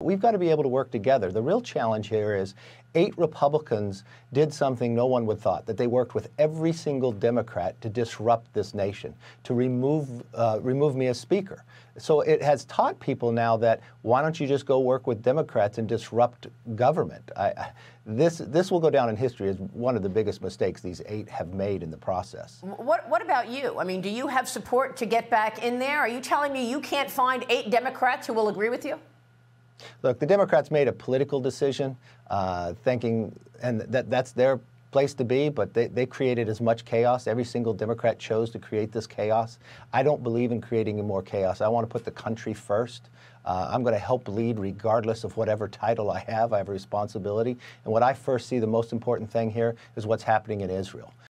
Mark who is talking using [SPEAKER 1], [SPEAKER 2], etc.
[SPEAKER 1] We've got to be able to work together. The real challenge here is eight Republicans did something no one would thought that they worked with every single Democrat to disrupt this nation, to remove uh, remove me as speaker. So it has taught people now that why don't you just go work with Democrats and disrupt government? I, this this will go down in history as one of the biggest mistakes these eight have made in the process.
[SPEAKER 2] What what about you? I mean, do you have support to get back in there? Are you telling me you can't find eight Democrats who will agree with you?
[SPEAKER 1] Look, the Democrats made a political decision, uh, thinking, and that that's their place to be, but they, they created as much chaos. Every single Democrat chose to create this chaos. I don't believe in creating more chaos. I want to put the country first. Uh, I'm going to help lead regardless of whatever title I have. I have a responsibility. And what I first see the most important thing here is what's happening in Israel.